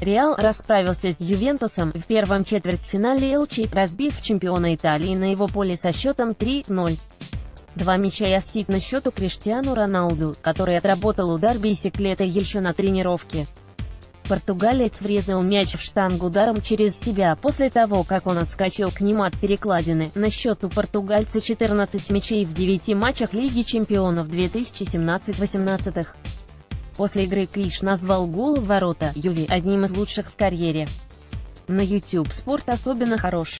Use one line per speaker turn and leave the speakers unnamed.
Реал расправился с Ювентусом в первом четвертьфинале Элчи, разбив чемпиона Италии на его поле со счетом 3-0. Два мяча и ассит на счету Криштиану Роналду, который отработал удар бисеклета еще на тренировке. Португалец врезал мяч в штангу ударом через себя после того, как он отскочил к нему от перекладины. На счету португальца 14 мячей в 9 матчах Лиги чемпионов 2017-18. После игры Криш назвал гол в ворота Юви одним из лучших в карьере. На YouTube спорт особенно хорош.